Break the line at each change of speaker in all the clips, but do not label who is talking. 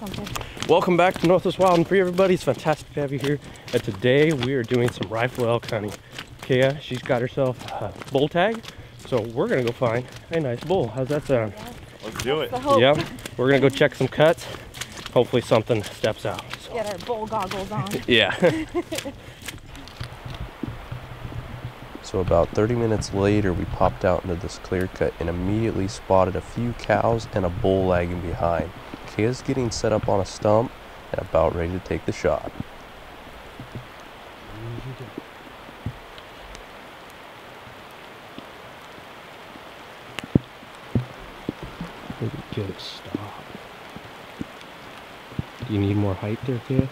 something.
Welcome back to Northwest Wild and Free, everybody. It's fantastic to have you here. And today we are doing some rifle elk hunting. Kaya, she's got herself a bull tag, so we're gonna go find a nice bull. How's that sound?
Let's do it.
The hope.
Yeah, we're gonna go check some cuts. Hopefully something steps out. So,
Get our bull goggles on.
yeah.
So about 30 minutes later, we popped out into this clear cut and immediately spotted a few cows and a bull lagging behind. Kaya's getting set up on a stump and about ready to take the shot.
It stop. Do you need more height there, Kaya?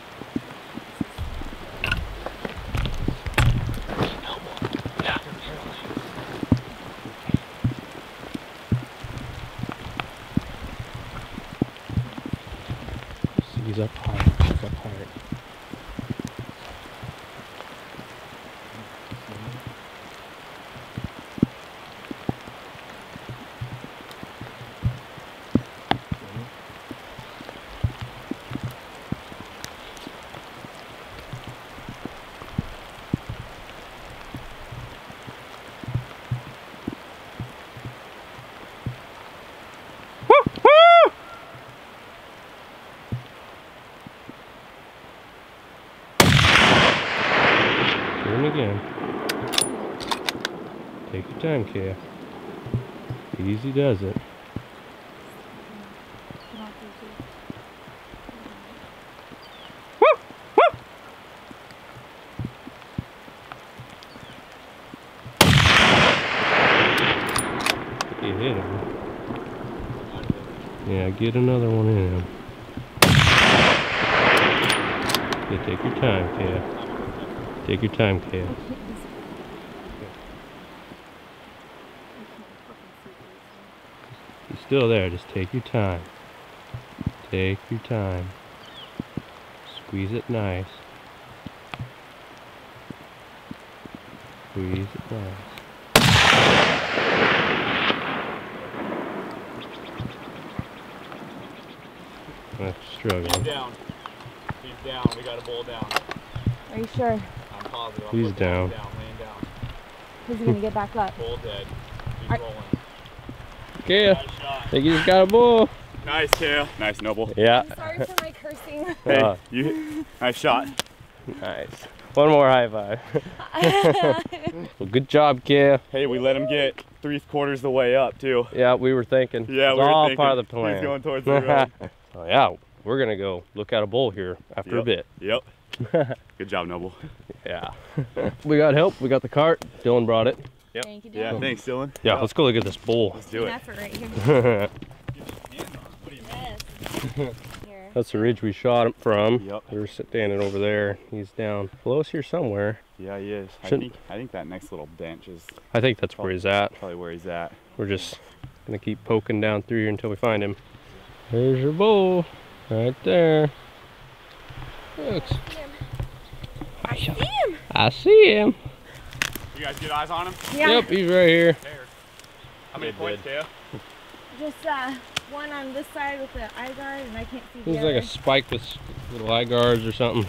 He's up high. He's up higher. It again. Take your time, Kaya. Easy does it. You hit him. Yeah, get another one in him. Yeah, take your time, Kaya. Take your time, Kaya. He's still there, just take your time. Take your time. Squeeze it nice. Squeeze it nice. That's
He's
struggling.
down. He's down. We got a bull down.
Are you sure?
I'm positive. I'm
He's down.
Down, down.
Who's he gonna get back up?
Bull dead. He's
Are-
rolling.
Kaya,
Nice shot.
think you just got a bull.
Nice, Kale. Nice, Noble.
Yeah.
Sorry for my cursing.
Hey,
Uh,
you. Nice shot.
Nice. One more high five. well, good job, Kaya.
Hey, we let him get three quarters the way up too.
Yeah, we were thinking.
Yeah,
it's
we were
all
thinking
part of the
he
He's
going towards the road.
so yeah, we're gonna go look at a bull here after a bit.
Yep. Good job, Noble.
Yeah. we got help. We got the cart. Dylan brought it. Yep.
Thank you,
Yeah, thanks, Dylan.
Yeah, let's go look at this bull.
Let's do it.
Effort right here. Yes.
That's the ridge we shot him from.
Yep.
We were standing over there. He's down below us here somewhere.
Yeah, he is. I
Shouldn't-
think I think that next little bench is
I think that's where he's at.
probably where he's at.
We're just gonna keep poking down through here until we find him. There's your bull, right there. Looks. I see him. I see him.
You guys get eyes on him?
Yeah.
Yep, he's right here.
There. How many
Good,
points,
good.
Kale?
Just uh, one on this side with the eye guard, and I can't see the
He's
other.
like a spike with little eye guards or something.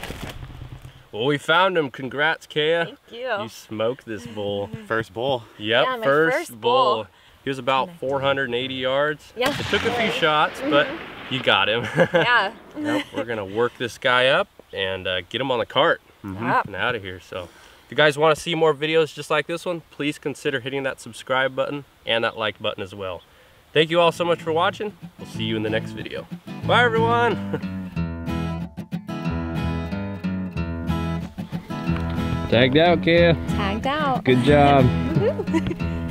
Well, we found him. Congrats, Kaya.
Thank you.
You smoked this bull.
First bull.
Yep,
Yeah, my
first,
first
bull.
bull.
He was about 480 yards.
Yeah.
It took a few shots, but you got him.
Yeah.
Yep, we're gonna work this guy up and uh, get him on the cart Mm-hmm.
Yep.
and out of here. So, if you guys want to see more videos just like this one, please consider hitting that subscribe button and that like button as well. Thank you all so much for watching. We'll see you in the next video. Bye, everyone. Tagged out, Kaya.
Tagged out.
Good job.